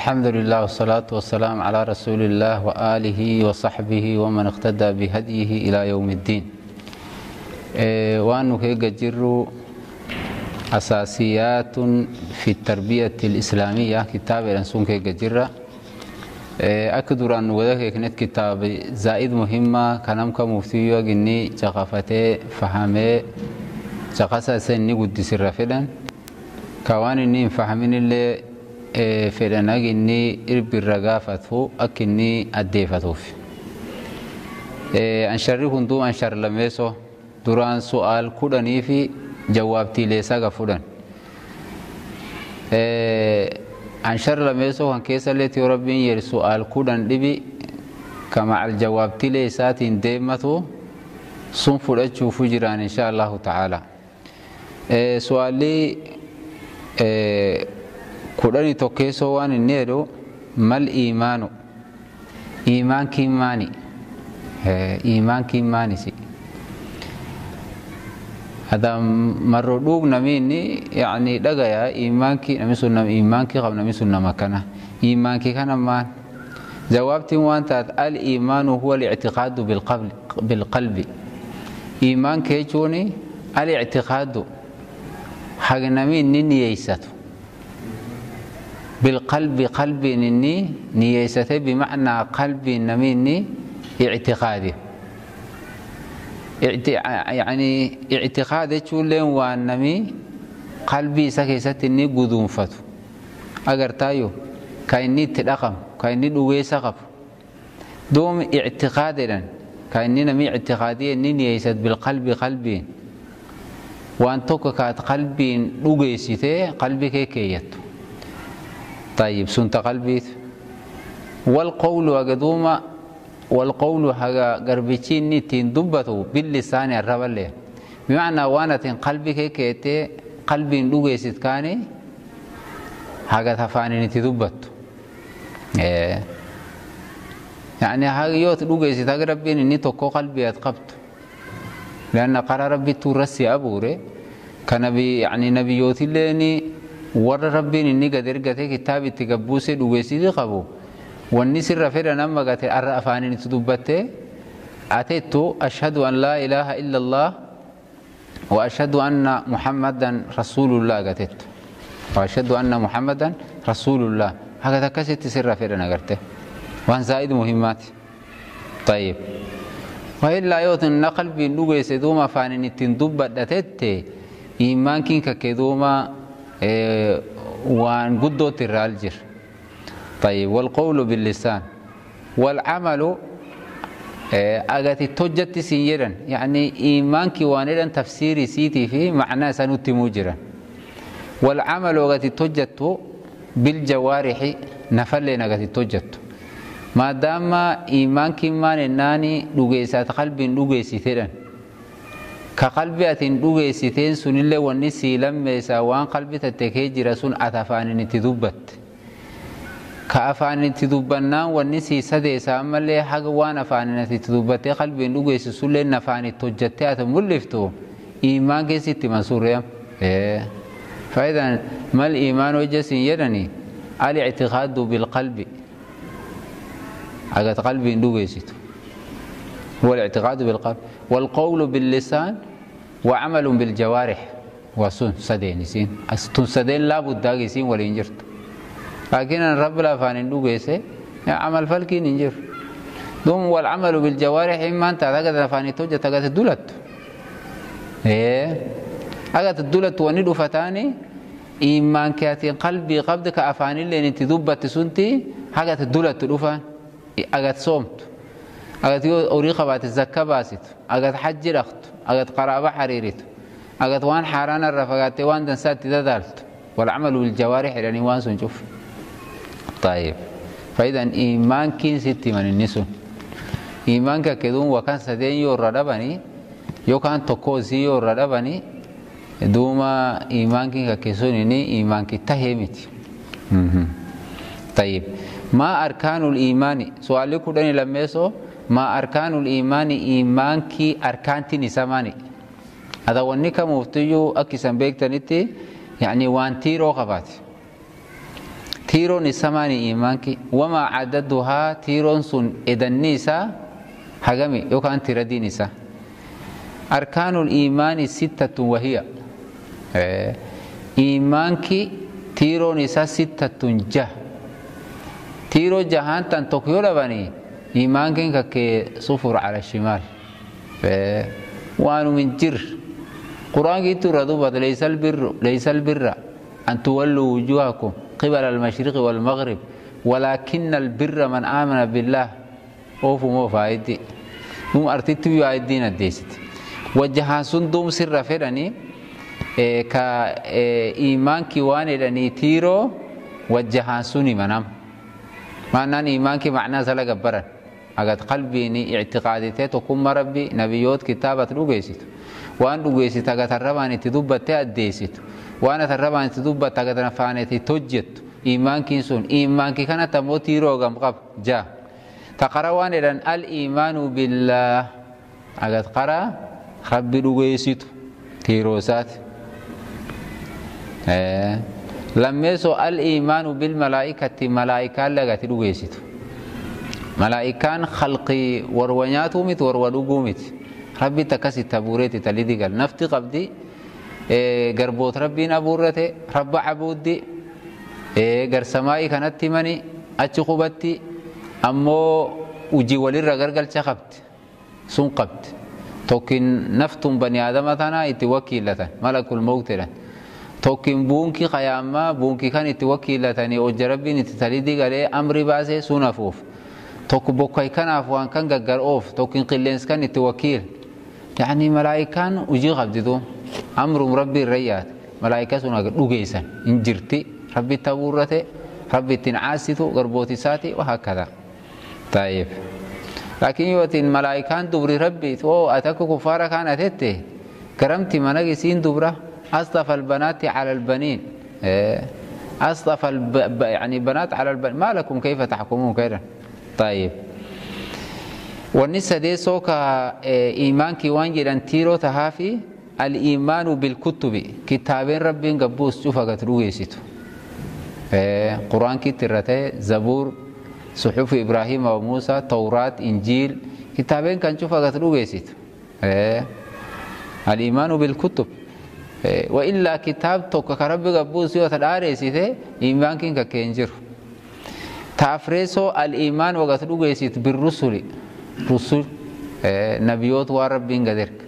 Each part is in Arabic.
الحمد لله والصلاة والسلام على رسول الله وآله وصحبه ومن اقتدى بهديه إلى يوم الدين. وأنه جر أساسيات في التربية الإسلامية كتاب الأنسون جرة. أكدر أن وذلك كانت كتاب زائد مهمة كلام كمفتي جني جقفته فهمه جقسا سني قد سر فلان كوان إني اللي fedhan inni irbirra gaafatu akka inni addeeffatuuf. Ansharri hunduu anshar lameeso duraan su'aal kudhanii fi jawaabtiilee saga fudhan. Anshar lameesoo kan keessa illee yoo rabbiin jedhu su'aal kudhan dhibi kama al jawaabtiilee isaatiin deematu sun fudhachuufu jiraan insha Allahu ta'ala. Su'aalli kudhanii tokkeessoo waan inni jedhu mal iimaanu iimaan kiimaani iimaan kiimaanisi hada marro dhuug nami inni yani dhagaya iimaanki nami sun iimaanki qab nami sun nama kana iimaanki kana maan jawaabtiin waan taat al iimaanu huwa alictiqaadu bilqalbi iimaanka jechuuni al ictiqaadu haga nami inni niyeysatu بالقلب قلب إني نيسته بمعنى قلب نميني اعتقادي. يعني اعتقاد تشولين وانمي قلبي سكيست إني قدوم فتو. أجر تايو كأني تدقم كأني دوي سقف. دوم اعتقادا كأني نمي اعتقادي إني نيست بالقلب قلبي. وأن توك كات قلبي دوي سيته قلبي كي كيتو طيب سنت قلبيت. والقول وقدوما والقول هذا قربتين تين دبته باللسان الربل بمعنى وأنا قلبك كيتي قلبي لغي ستكاني هذا تفاني تدبت إيه. يعني هذا يوت لغي ستك ربي اني توكو قلبي أتقبت. لأن قرار ربي ترسي أبوري. كنبي يعني نبيوتي لاني warra rabbiin inni gad ergate kitaaba itti gabbuusee dhugeessiti qabu wanni sirra fedhan amma gate arra afaaniin itti dubbatte atettu ashhadu an laa ilaaha illa allah wa ashhadu anna muhammadan rasuulullah gatettu wa ashhadu anna muhammadan rasuulullah hagat akkasitti sirra fedhan agarte waan zaa'id muhimmaati طيب وإلا يوتن نقل بين دوغيس دوما فانين التين دبدتت إيمان كين كدوما وان قدوت الرالجر طيب والقول باللسان. والعمل أغاتي توجت سيجرا يعني إيمانك وانيرا تفسيري سيتي في معنى سنوتي موجرا والعمل أغاتي توجت بالجوارح نفلين أغاتي توجت ما دام إيمانك ما ناني لغيسات قلب لغيسي ثيرا ka qalbii atiin dhugeessiteen sunillee wanni sii lammeessaa waan qalbii tattekee jira sun ati afaanin itti dubbatte ka afaanin itti dubbannaan wanni sii sadeessaa ammallee haga waan afaanin ati itti dubbattee qalbiin dhugeessisullee nafaan itti hojjattee ati mul'iftu iimaan keessi itti mansuuree faayidaan mal iimaan hojja siin jedhani al ictiqaadu bilqalbi agat qalbiin dhugeessitu هو الاعتقاد بالقلب والقول باللسان وعمل بالجوارح. وسن سدين سين تون سدين لا بد سين ولا انجرت لكن الرب لا فان دوغيسه عمل فلكي ننجر دوم والعمل بالجوارح إما أنت تاغد فان توجه تاغد دولت. إيه. اغت الدولت وندو فتاني. إيمان كاتين قلبي قبضك أفان اللي أنت ذبت سنتي. حاجة الدولت دفان أغت صومت. أغت أوري قبات الزكاة باسط أغت حج رخت. أغت قرابة حريرت أغت وان حاران الرفقات وان دنسات تدالت والعمل بالجوارح يعني وان سنشوف طيب. فإذا إيمان كين ستي من النسون إيمان كدون وكان سدين يور ردبني يو كان تكوزي يور ردبني دوما إيمان كين كسوني إيمان كي تهمت طيب. ما أركان الإيمان؟ سؤال كدني يسو ما أركان الإيمان إيمان كي أركان تني سماني هذا وني كمفتيو أكسن بيكتنتي يعني وان تيرو قبات isa maani iimaanki wamaa caddaduhaa tiiroon sun edanni isaa hagami yookaan tiradiin isaa arkaanul iimaani sittatun wahiya iimaanki tiiroon isaa sittatun jaha tiiroo jahaan tan tokko iimaankiin kakkee sufur cala shimaal waanum hin jirre quraankiitu irra dubbata leysal birru leysal birra an tuwalluu wujuhakum qibala almashriqi walmaghrib ولكن البر من آمن بالله أوفو مو فايدي نوم أرتيتو يو الدين الديست وجهان سندوم سر فدني إيه كا إيه إيمان كيوان لني تيرو وجهان سوني منام معنى إيمان كي معنى سلا أقد قلبي ني اعتقادتي تكون ربي نبيوت كتابة لوجيسيت وأن لوجيسيت أقد الرباني تدبت أديسيت وأنا الرباني تدبت أقد نفاني تجت إيمان كي سون إيمان كي كانت موتي روغم قب. جا. تقرا وان الإيمان بالله. أقد قرأ. ربي لوجيسيت تيروسات. آه. لما يسو الإيمان بالملائكة. ملائكان خلقي ورونياتو مت ورودوغو مت ربي تكسي تبوريتي تليدي قال نفتي قبدي إيه قربوت ربي نبورته رب عبودي إيه قر سمائي كانت مني أتش قبتي أمو وجي ولي رقرقل شخبت سن قبت توكين نفتم بني آدم تانا يتوكيلة ملك الموت لن توكين بونكي قياما بونكي كان يتوكيلة وجربين تتليدي قال أمري باسي سنفوف توكو بوكاي كان أفوان كان غغر أوف توكو انقلينس كان توكيل يعني ملائكان وجي غبددو أمر ربي الريات ملائكه سونا دوغيسن انجرتي ربي تابورته ربي تنعاسيتو غربوتي ساتي وهكذا. طيب. لكن يوتي الملائكان دوري ربي تو أتاكو كفارة كان اتتي كرمتي مناجي سين دوبرا أصطف البنات على البنين. إيه. أصطف الب... يعني بنات على البنين ما لكم كيف تحكمون كذا طيب. والنساء دي سوكا إيمانك وانجل تيرو تهافي الإيمان بالكتب. كتابين ربين قبوس شوفا قتلوه يسيتو قرآن كترته زبور صحف إبراهيم وموسى توراة إنجيل. كتابين كان شوفا قتلوه يسيتو الإيمان بالكتب. وإلا كتاب توكا كرب قبوس يوتا تافريسو الإيمان وقت لغيسيت بالرسل. رسل نبيوت وربين قدرك.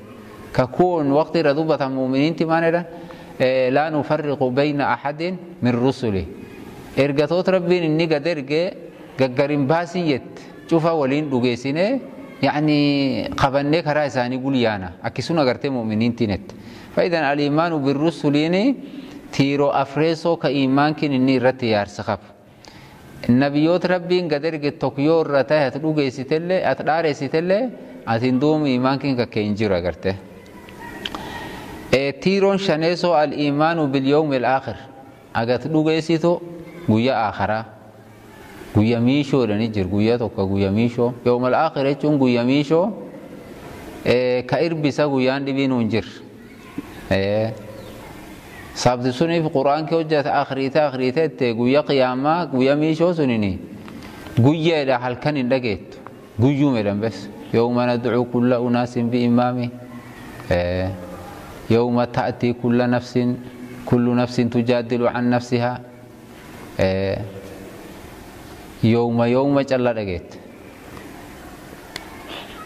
ككون وقت رضوبة المؤمنين تمانا لا نفرق بين أحد من رسله. إرقاتوت ربين إني قدرك ققرين باسيت. شوفا ولين لغيسينه يعني قبني كرا إساني قليانا أكسونا قرتي مؤمنين تنت فإذا الإيمان بالرسلين تيرو أفريسو كإيمان كن إني رتي يارسخب tokko yoo irra tahe ati dhugeessitellee ati dhaareessitellee ati hin duumu iimaankiin kakkee hin jiru agarte tiiroon shaneesoo al-iimaanu bilyawmi al-aakhir agati dhugeessitu guyyaa aakharaa guyya miishoodhani jiru guyyaa tokko guyya miishoo yawma al-aakhir jechuun guyya miishoo ka irbisa guyyaan dhibiin hin jirre سابت سوني في القرآن كي وجهت آخريتا آخريتا تقويا قياما قويا ميشو سنيني قويا إلى حلقان لقيت قويا ملن بس. يوم ندعو كل أناس بإمامي يوم آه. تأتي كل نفس كل نفس تجادل عن نفسها. آه. يوم يوم جل لقيت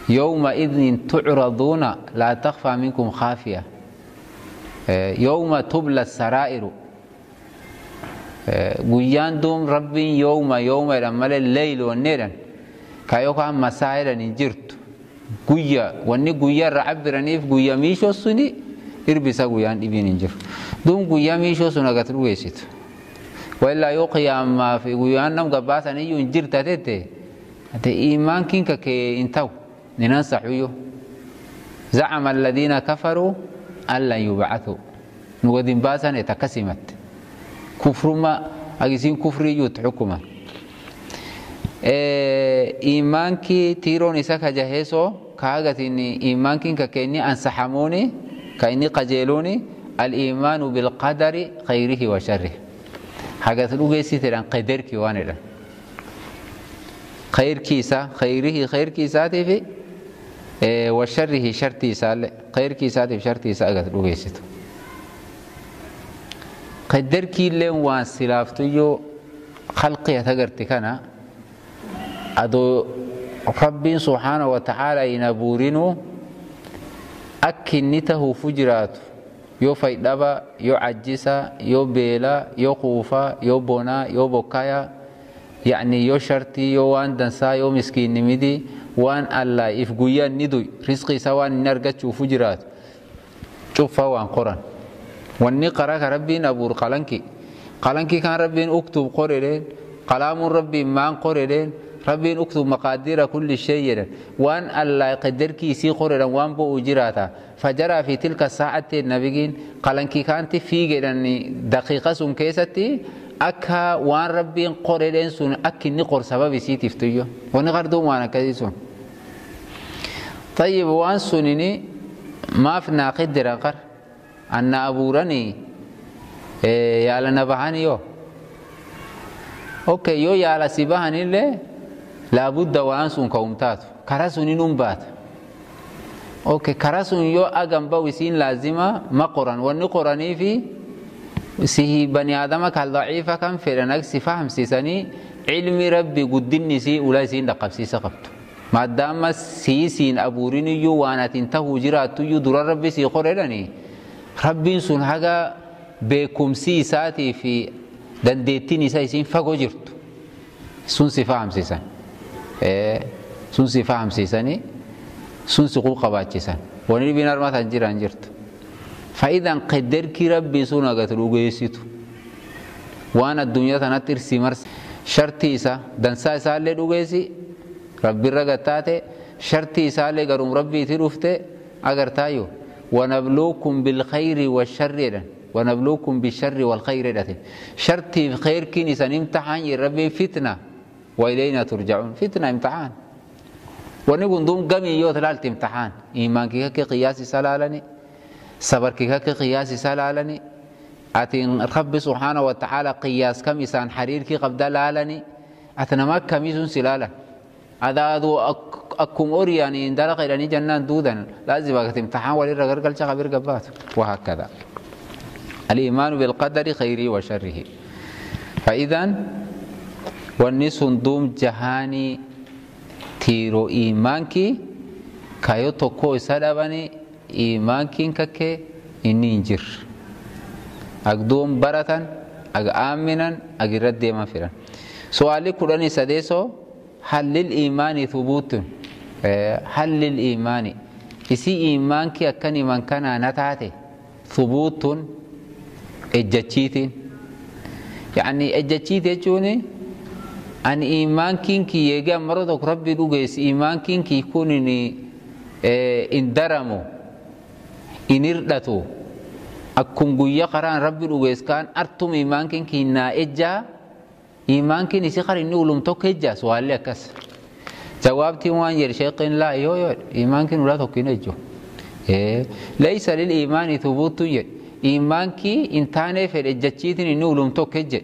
يوم إذن تعرضون لا تخفى منكم خافية يوم تبلى السرائر guyyaan duum rabbiin yooma yoomadhan malee leyloon nedhan ka yookaan masaa'idhan hin jirtu guyya wanni guyyaa irra cabbiraniif guyya miishoo suni irbisa guyyaan dhibiin hin jiru duum guyyaa miishoo sun agat dhugeessitu waillaa yoo qiyaamaa fi guyyaan nam gabbaasan iyyuu hin jirta tette ate iimaankiin kakee hin ta'u ninan saxuyyo زعم الذين كفروا أن لن يبعثوا. نقدم باسا يتكسمت. كفر ما أجسين كفر يوت حكما. إيمانك تيرون إساك جهيسو كاغت إني إيمانك كأني أنسحموني كأني قجيلوني الإيمان بالقدر خيره وشره. hagas dhugeessiteedhaan qadarki waan jedhan khayrkii isaa khayrihi khayrkii isaatii fi wa sharihi shartiisa alle khayrkiisaatib shartiisa agaad dhugaysato qadarkiileen waan silaaftayo khalqiga tagarti kana adoo rabbiin subxaana wa tacaala ina buurinu akkinnitahu fu yo faydhaba yo cajisa yo beela yo quufa yo bonaa yo bokaya يعني يو شرطي يو وان دنسا يو مسكين نمدي وان الله إف ندوي. رزقي سوان نرجع تشوفو جرات. شوفا وان قرآن. واني قراك ربي نبور قلنكي قلنكي كان ربي أكتب قرلين قلام ربي ما قرلين ربي أكتب مقادير كل شيء وان الله قدرك سي قرلين وان بو جراتا. فجرى في تلك الساعة النبيين. قلنكي كانت في جراني دقيقة سمكيستي akka waan rabbiin qoredheen sun akka inni qor sabab isiitiif tuyyo wanni qarduun waan sun tayyib waan sunini maaf naa qiddiran qar anna abuuranii yaala na bahani yoo okay yoo yaala si bahanillee laabudda waan sun ka'umtaatu kara sunin un baata okay kara sun yoo agan ba'u isiin laazima ma qoran wanni qoranii fi sihi bani aadama kan daciifa kan fedhan ak si fahamsiisanii cilmi rabbi guddinni isii ula isiin dhaqqabsiisa qabdu maadaama sii siin abuurin iyyuu waan atin tahuu jiraattu iyyuu dura rabbi sii qoredhanii rabbiin sun haga beekumsi isaatii fi dandeettiin isaa isiin fagoo jirtu sun si fahamsiisan sun si fahamsiisanii sun si qaqqabaachisan wani dhibiin armatan فإذا قدر كي ربي سونا قتل وقيسيتو وأنا الدنيا تنطر سمر شرطي سا دنسا سالي لقيسي ربي رقتاتي شرطي سالي قرم ربي تلوفتي اگر تايو. ونبلوكم بالخير والشر ونبلوكم بالشر والخير لتي شرطي بخير كيني سنمتحان ربي فتنة. وإلينا ترجعون. فتنة امتحان. ونقول دوم قمي يوت لالت امتحان. إيمانك كي قياسي سلالني كي قياس سلالني صبر كي قياس سلالني اتين رب سبحانه وتعالى قياس كم انسان حرير كي قبل لالني اتنما كميز سلاله adaadu akkum oryaani indala qaydhanii jannaan duudan laazima gat imtixaan walirra gargalcha qabir gabbaatu wahakada aliimaanu bilqadari khayrii wa sharrihi fa'idan wanni sun duum jahaanii tiiroo iimaankii kayo tokko isa dhabani iimaankiin kakkee inni hin jirre agduun baratan ag aaminan ag irra deeman fedhan su'aalli kudhanii sadeesoo hallil iimaanii thubuutun hallil iimaanii isii iimaankii akkan iman kanaa na taate thubuutun ejjachiitiin yaani ejjachiiti jechuun ani iimaankiin kiyyeegee ammara tokko rabbii dhugeessi iimaankiin kii kun hin daramu إن إردتو أكون جويا قران ربي دوجيس كان أرتم إيمان كين كي نا إجا iimaankiin isi qar inni ulum tokko ejja suwaalli akkas jawaabtiin waan jedhe sheeqiin laa yoo yoo iimaankiin ulaa tokko hin ejju laysa lil iimaani thubuutu jedhe iimaankii in taanee fedhe ejjachiitiin inni ulum tokko ejje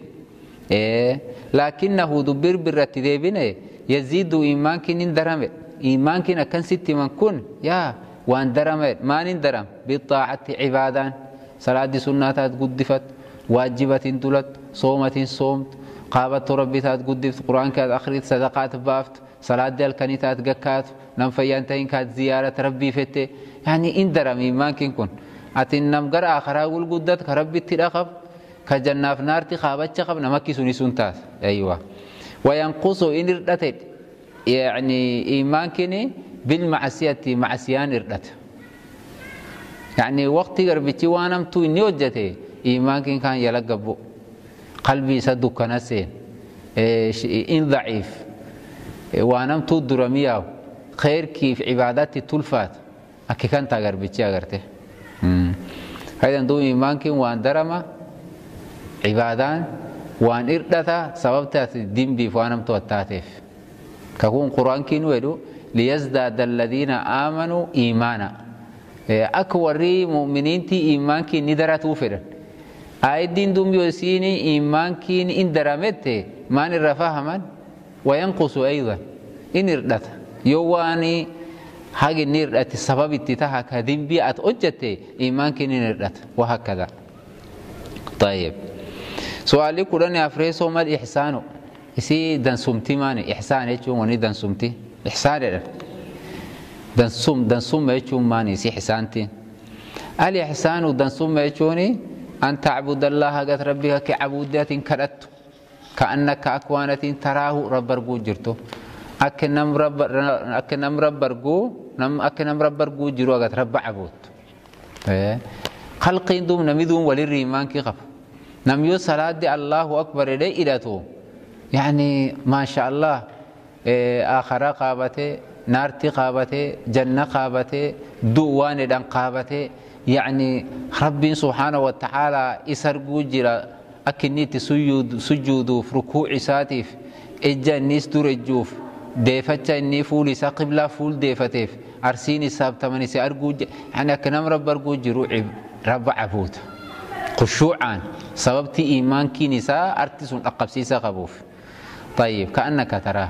laakinnahu dubbir birratti deebine yaziidu iimaankiin hin darame iimaankiin akkan sitti himan kun yaa darame maan hin daram bixaacatti cibaadaan salaaddi sunnaataat guddifat waajibatiin dulat soomatiin soomtu قابت ربي قدفت. قرآن كات أخريت. صدقات بافت. صلاة ديال كاني تات قكات. نم فيانتين كات زيارة ربي فتة يعني إن درم إيمان كن أتين نم قرأ آخر أقول قدت. كربي تلقب كجناف نار تخابت شقب نمكي سوني سنتاس أيوة. وينقص إن ردتت. يعني إيمان كني بالمعصية معصيان إردت. يعني وقت قربت وأنا متو إني وجدت إيمان كان كان يلقبو قلبي سدو كنسين إيه إن ضعيف. إيه وأنا متو درمية خير كيف عبادتي تلفات. أكي كان تاقر بيتي أغرته هيدا دو إيمان كان وان درما عبادان وان إردتا سببتا دين بيف وأنا متو التاتف كاكون قرآن كين ويدو ليزداد الذين آمنوا إيمانا. إيه، أكوري مؤمنين تي إيمانك ندرة توفر آيدين دوم يوسيني إيمانك إن درامت ما نرفاها من وينقص أيضا. إن ردت يواني حاج نير أت السبب اتتها كذين بي أتوجت إيمانك نردت وهكذا. طيب. سؤالي كلاني أفريسو ما الإحسانو إسي دان سمتي ماني. إحسان يجو وني دان سمتي إحسان ده دنسم دنسم يچون ماني سي حسانتي الاحسان دنسم يچوني أن تعبد الله قد ربك كعبودات كدت كأنك اكوانه تراه رب رجو جرتو. أكنم رب أكنم رب رجو نم أكنم رب رجو جرو قد رب عبود. خلقين دوم نمدوم وللريمان كي قف نم يو صلاة الله أكبر إلي إلتو يعني ما شاء الله آخرة قابته نارتي قابته جنة قابته دوان دان قابته يعني ربي سبحانه وتعالى إسرقو جرا أكنيت سجود سجود في ركوع ساتيف إجا الناس درجوف deefacha inni fuul isaa qiblaa fuul deefateef arsiin isaaf taman isa arguu yani akka nama rabba arguu jiru rabba cabuuta khushuucaan sababtii iimaankiin isaa arti sun dhaqqabsiisa qabuuf طيب كأنك تراه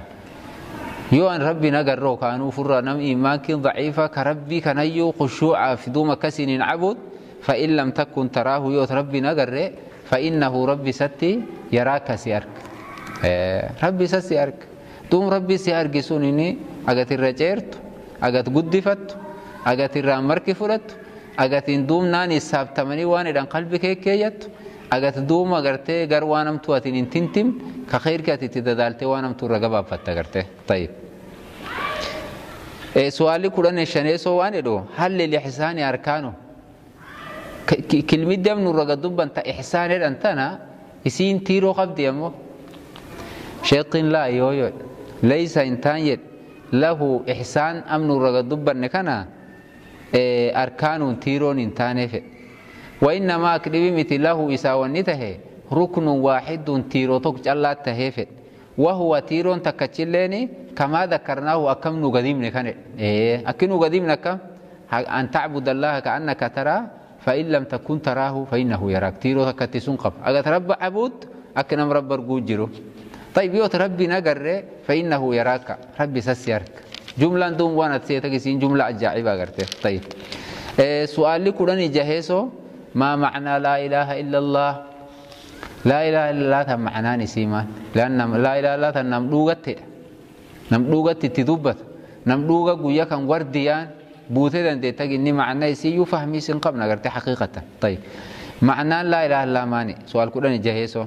يو أن ربي نقر كانوا فرا نم إيمانك ضعيفة كربي كنيو خشوع في دوم كسن عبد فإن لم تكن تراه يو ربي نقر فإنه ربي ستي يراك سيارك. ربي سيارك. دوم ربي سيارك سنيني أغت الرجيرت أغت قدفت أغت الرامرك فرت أغت دوم ناني سابتمني واني دان قلبك كيكيت أغت دوم أغرتي غر وانم تواتين انتنتم كخير كاتي تدالتي وانم تو رقبا فتغرتي طيب. إيه سؤالي كورن شنيسو واني دو هل للإحسان أركانه كلمة دم نور رقدوب أنت إحسان أنتنا يسين تيرو قبض يمو شيطين لا يويو ليس إنتان يد. له إحسان أمن رقدوب أنكنا إيه أركان تيرون إنتان فيه وإنما مثل له إساوانيته ركن واحد تيرو توك جلات تهيفت. وهو تيرون تكتشليني كما ذكرناه أكم نقديم نكن إيه أكن نقديم نكم أن تعبد الله كأنك ترى فإن لم تكن تراه فإنه يراك. تيرو تكتسون قب أجت رب عبود؟ أكنم رب رجوجرو طيب يوت ربي نقر فإنه يراك. ربي سسيرك. جملة دوم وأنا تسيتك جملة عجائبة طيب إيه سؤال لي جهيسو. ما معنى لا إله إلا الله؟ لا إله إلا الله تم معناه نسيمان. لأن لا إله إلا الله تم نمدوغت نمدوغت تدبت نمدوغا قويا كان ورديان. بوتي دان دي تاقي إني معناه يسيو فهمي سنقب نغرتي حقيقة. طيب. معنى لا إله إلا ماني. سؤال كلاني جهيسو.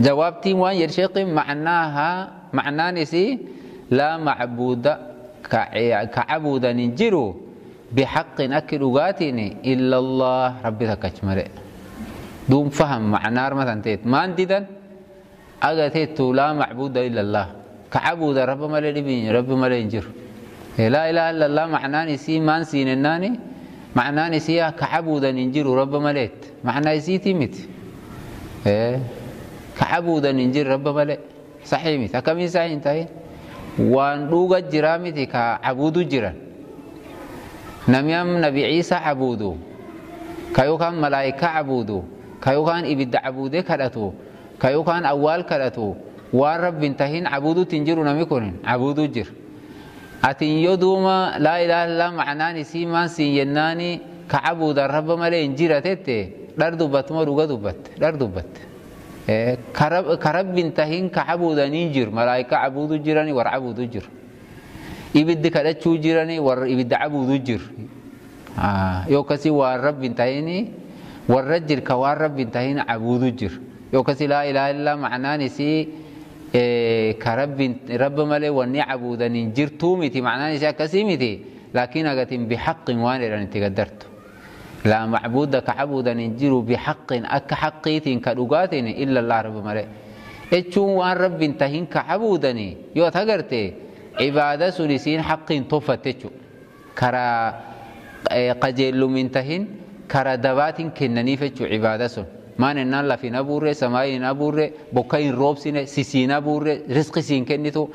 جوابتي وان يرشيق معناها معناه نسي لا معبود كعبود ننجرو بحق أكل أغاتيني إلا الله. ربي تكشمره دوم فهم. معنى مثلا تيت. ما أنتدن أغتيت لا معبود إلا الله. كعبود. رب ما لدي رب ما ينجر لا إله إلا الله. معناه نسي ما نسين الناني. معناه نسي كعبود ننجر رب ما ليت. معناه نسي تيمت. إيه كعبود ننجر رب ما ليت. صحيح مت كم صحيح انتهي. وأن دوغا جرامتي كعبود جيران نميام نبي عيسى عبودو كيوكان ملائكة عبودو كيوكان إبد عبودة كدتو كيوكان أول كدتو والرب انتهين عبودو تنجرو نميكونين عبودو جر أتين يدوما لا إله إلا معناني سيمان سيناني كعبود الرب ملي انجيرة تتي در دبت ما دوغا دبت در دبت كرب كرب انتهين كعبود ننجر ملائكة عبودو جراني ور عبودو جر ibiddi kadhachuu jirani warra ibidda cabuudu jir yookasi waan rabbi hin tahini warra jir ka waan rabbi hin tahin cabuudu jir yookasi laa ilaaha illaa macnaan isii ka rabba malee wanni cabuudan hin jirtuu miti macnaan isii akkasii miti laakiin agatin bixaqin waan jedhan itti gaddartu laa macbuuda ka cabuudan hin jiru bixaqin akka xaqiitiin ka dhugaatiin illa allah rabba malee jechuun waan rabbi hin tahin ka cabuudani yoo at agartee عبادة سلسين حق طفتشو كرا قجيل من تهين كرا دبات كنني فتشو عبادة سن. ما ننال في نبورة سماي نبورة بكاين روب سين سيسين نبورة رزق سين كنتو.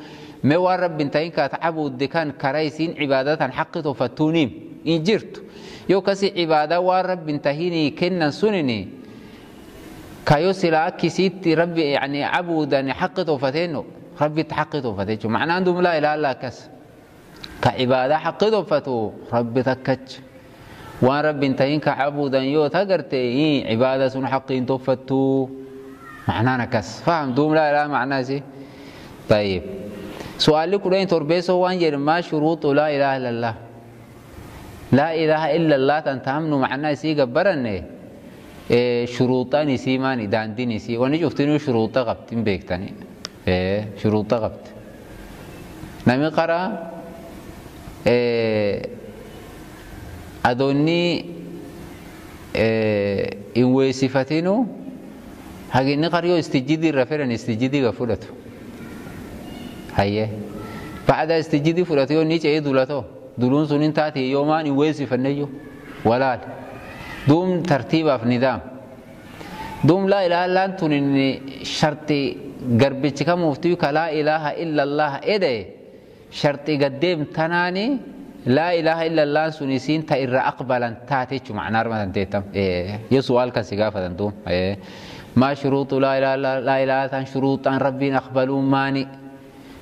ما ورب بنتين كاتعبو دكان كرايسين عبادة حق طفتونيم إن جرت. يو كسي عبادة ورب بنتهيني كنن سنني. كايو سلا كسيت ربي يعني عبودا حق توفتينو ربي تحق توفتينو معنى عندهم لا إله إلا كس كعبادة حق توفتو ربي تكتش. وان ربي انتهين كعبودا يو تقرتي عبادة سن حق توفتو معنانا كس فهم دوم لا إله معناه سي طيب. سؤال لك لين تربيسو وان ما شروط لا إله إلا الله. لا إله إلا الله تنتهمنو معناه سي قبرني shuruuxaan isii maani daandiin isii wanni cuftinuu shuruuxa hin weessifatinu haginni qariyoo istijjidii irra fedhan istijjidii ga fudhatu hayyee ba'ada istijjidii fudhatu yoo ni ce'ee dulatoo duluun sun hin taate yoo maan hin weessifanneyyuu walaal دوم ترتيبها في نظام دوم لا إله إلا أنت شرطي قربتش كم مفتيك لا إله إلا الله إيه شرطي قديم تناني لا إله إلا الله سنسين تإر أقبلا تاتيش معنى رمضان تيتم إيه يسوال كسيقافة دوم إيه ما شروط لا إله إلا لا إله إلا شروط أن ربي أقبلوا ماني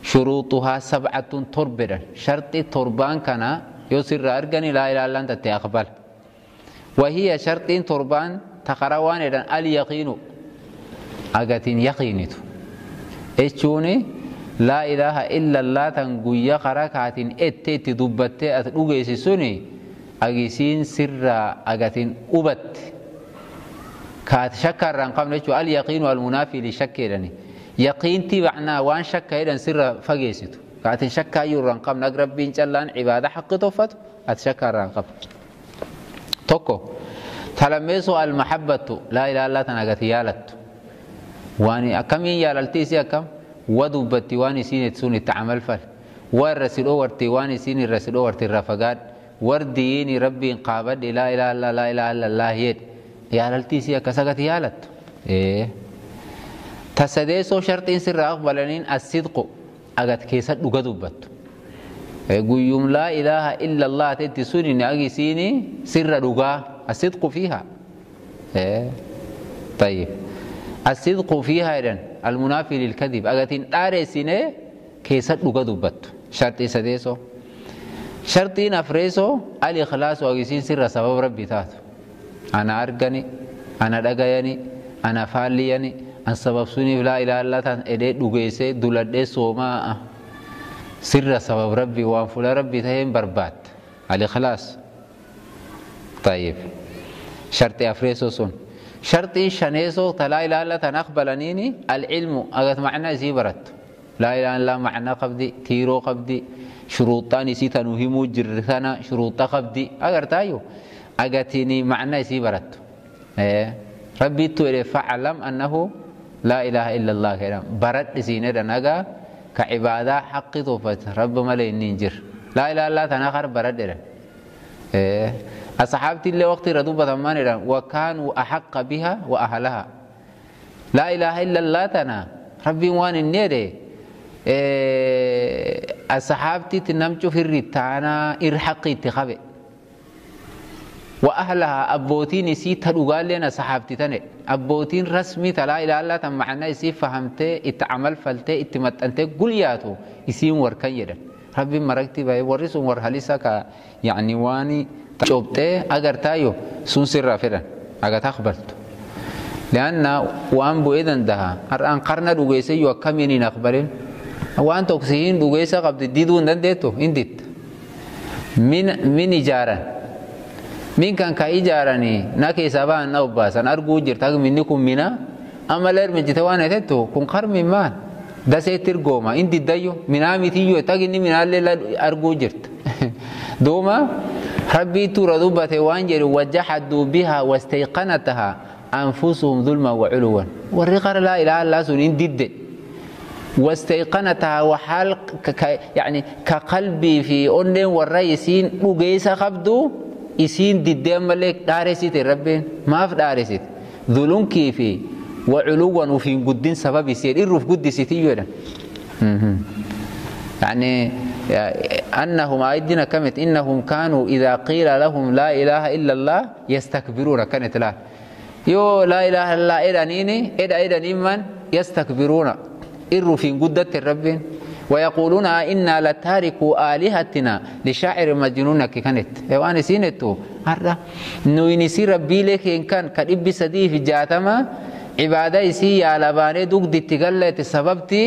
شروطها سبعة تربدا شرطي تربان كان يسر أرغني لا إله إلا أنت تأقبل وهي شرط تربان تقروان إذن اليقين أغتين يقينت إيشوني لا إله إلا الله تنقويا قركات إتت دبت أتنوغيس سوني أغيسين سر أغتين أبت كات شكر ران قبل اليقين والمنافي لشك إذن يقين تي معنى وان شك إذن سر فقيست كات شك يران قبل أقرب بين جلان عبادة حق توفت أتشكر ران قبل tokko talammeessu almahabbattu laa ilaaha illaa tan agati yaalattu. waan akkamiin yaalalti isii akkam wa dubbatti waan isiin sun itti camalfal wa irra si dhoowwarte waan isiin irra si dhoowwarte irra fagaadh war diini rabbiin qaabadhe laa ilaaha illaa laa ilaaha illallah jedhe yaalalti isii akkas agati yaalattu tasadeessoo sharxiin sirraa aqbalaniin assidqu agat keessa dhuga dubbattu guyyum laa ilaaha illa allah tetti sunin agisiini sirra dhugaa asidqu fiiha طيب الصدق فيها إذن المنافي للكذب. أجتين أرسينه كيسات دوجدو بات شرط سديسو شرطين أفريسو الإخلاص وعيسين سر سبب ربي تات. أنا أرجعني أنا دعاني أنا فعلي يعني أن سبب سوني بلا إلى الله تان. إدء دوجيسة دولدة سوما. سر سبب ربي وأن ربي تهم بربات الإخلاص طيب. شرط أفريسو سون. شرط شنيسو تلا إله إلا تنقبلنيني العلم أغت معنى زيبرت. لا إله إلا معنى قبدي تيرو قبدي شروطان سي تنوهمو جرثنا شروط قبدي أغر تايو أغتيني معنى زيبرت. إيه. ربي تولي فعلم أنه لا إله إلا الله كلام برد سينة نغا كعبادة حق توفت. رب ملي نينجر لا إله إلا تناخر برد إيه. أصحابتي اللي وقت ردوا بثمان وكانوا أحق بها وأهلها. لا إله إلا الله تنا. ربي وان النير إيه. أصحابتي تنمشوا في الرتانا إرحقي تخبئ. وأهلها أبوتين سي تلوغال لنا صحابتي تني. أبوتين رسمي تلا إلى الله تم معنا يسي فهمته إتعمل فلته اتمتنته قلياتو يسين وركن يدا rabbi maragti bae warri sun war halisa ka yani waani cobxee agartaayo sun sirraa fedhan agat aqbaltu lianna waan bu'ee dandaha har'aan qarna dhugeessayyo akkamiin hin aqbalin? Waan tokko siin dhugeessa qabdi diduu hin dandeettu hin ditta min ijaaran. Minkan ka ijaarani na keessaa ba'an na obbaasan arguu jirta minni kun mina amma leer mijjite waan eetettu kun qarmi maal? Daseetti irgooma in diddayyo minaa mitiyyo taginni minaallee arguu jirta duuma rabbii tuura dubbate waan jedhu wajjaxadduu bihaa wastayqanatahaa anfusuhum dhulman wa culuwan warri qara laa ilaaha illaa sun in didde واستيقنتها وحال يعني كقلبي في أنين والرئيسين وجيسا قبدو isiin diddee ammallee dhaaresite rabbiin maaf dhaaresite dhulunkii fi waculuwwan ufiin guddin sabab isee irruuf guddisitiyyoo jedhan يعني أنهم أيدنا كمت إنهم كانوا إذا قيل لهم لا إله إلا الله يستكبرون. كانت لا. yoo laa ilaaha illaa edhaniini edha edhaniin maan yastakbiruuna irru fiin guddatte rabbiin ويقولون إنا لتاركوا آلهتنا لشاعر مجنون كانت. وأنا سينتو. هذا نوينسي ربي لك إن كان. كدب سدي في جاتما عبادة إسي يا لباني دوك دي تغلت سببتي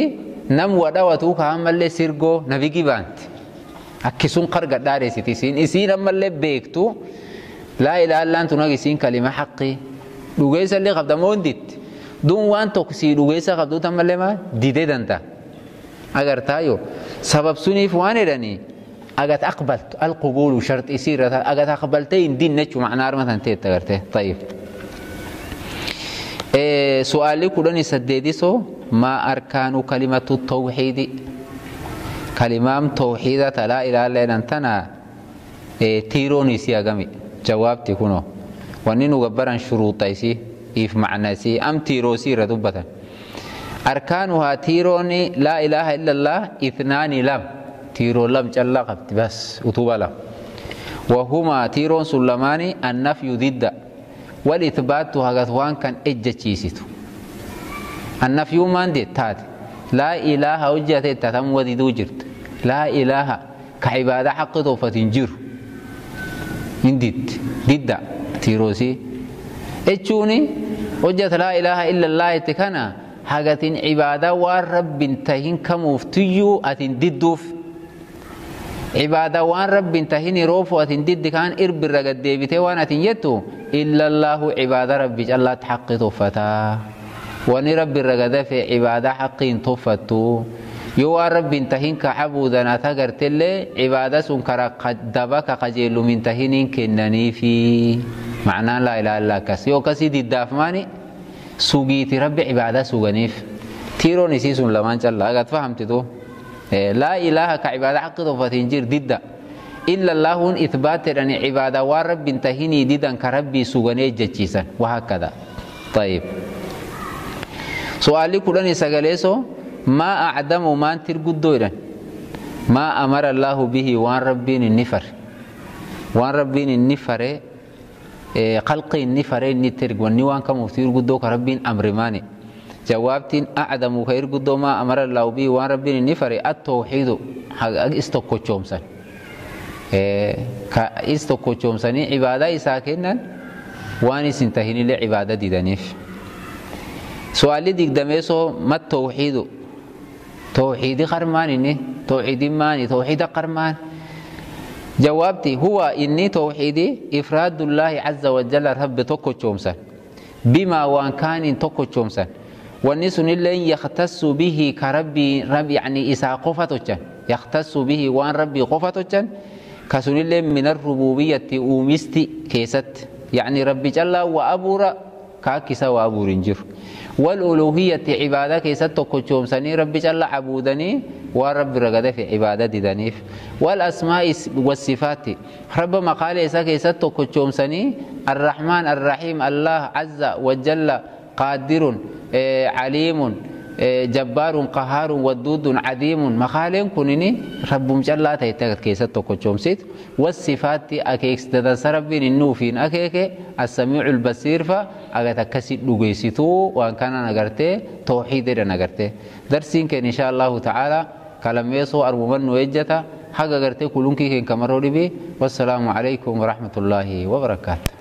نم ودوتو كام اللي سيرغو نبي بانت. أكسون قرق داري ستي سين. إسي نم اللي بيكتو. لا إله إلا أنت نغي سين كلمة حقي. دوغيسا اللي قبضمون ديت. دون وان توكسي دوغيسا قبضو تمالي ما ديدي دانتا agartaayo sabab suniif waan edhanii agat aqbaltu alqubuulu shart isiirra agat aqbaltee hin dinne jechuu macnaa armatan teet agarte tayyib kalimatu tawxiidi kalimaam tawxiida talaa ilaalleedhan tana tiiroon isii agami jawaabti kunoo wanni nu gabbaran shuruuxa isii if macna isii am tiiroo isii irra dubbatan أركانها تيروني لا إله إلا الله اثنان لم تيرو لم جل قبت بس أتوب لم وهما تيرون سلماني النفي ضد والإثبات هغثوان كان إجتشيسيتو النفي من دي تات لا إله وجهة تتم ودي جرت. لا إله كعبادة حق فتنجر انديت ضد تيروسي. اتشوني وجهة لا إله إلا الله تكنا. hagatin cibaadaa waan rabbin tahin kamuuftiyyuu atin didduuf cibaadaa waan rabbin tahin yeroofu atin diddi kaan irbirra gaddeebitee waan atin jettu illallaahu cibaada rabbi callaatti haqqi tuffataa wani rabbirra gadafe cibaadaa haqqiin tuffattu yoo waan rabbin tahin ka cabuudan at agartellee cibaada sun kara daba ka qajeelumin tahiniin kennaniifi macnaan laa ilaaha illa akkas yoo akkasii diddaaf maani sugiiti rabbi cibaadaa suganiif tiiroon isii sun lamaan calla agat fahamtitu Eh, laa ilaaha ka cibaada xaqida fatinjir didda. Ila laahun ibaatiran cibaada waa rabbinta hinii didanka rabbii suganee jajiisan wahaakada ayib su'aalii kudhan i sagaleeso maa acdamu maan tirguddoydhan maa amara allaahu bihi waan rabbiin fare eh, qalqii inni fare inni tirg wanni waan ka muftirguddoo rabbiin amrimaane جوابتين أعدم خير قدو ما أمر الله به وأن ربين النفر التوحيد. استوكو تشومسن استوكو تشومسني عبادة إساكنن وان سنتهيني لعبادة ديدانيف. سؤالي ديك دميسو ما التوحيد؟ توحيدي قرمان إني توحيدي ماني توحيد قرمان جوابتي هو إني توحيدي إفراد الله عز وجل رب توكو تشومسن بما وان كان توكو تشومسن والناس اللي يختص به كربي ربي يعني إسا قفتوچن. يختص به وان ربي قفتوچن. كسن اللي من الربوبية أومستي كيست. يعني ربي جل وأبورا كاكسا وأبور جر والألوهية عبادة كيست تكوشوم سني ربي جل عبودني ورب رغد في عبادة دنيف والأسماء والصفات. رب مقال إسا كيست تكوشوم سني الرحمن الرحيم الله عز وجل قادر عليم جبار قهار ودود عديم مخالين كنني رب مجلا تيتغت كيسة تكوشومسيت والصفات أكيكس تدس ربين النوفين أكيك السميع البصير فا أغتا كسي لغيسيتو وان كان نغرتي توحيد نغرتي. درسين كان إن شاء الله تعالى. كلام يسو أربومن ويجتا. حقا غرتي كلونكي كن كمرو والسلام عليكم ورحمة الله وبركاته.